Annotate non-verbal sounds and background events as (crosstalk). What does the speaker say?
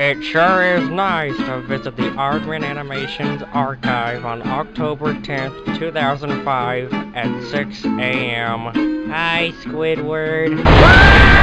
It sure is nice to visit the Aardman Animations archive on October 10th, 2005 at 6 a.m. Hi, Squidward. (laughs)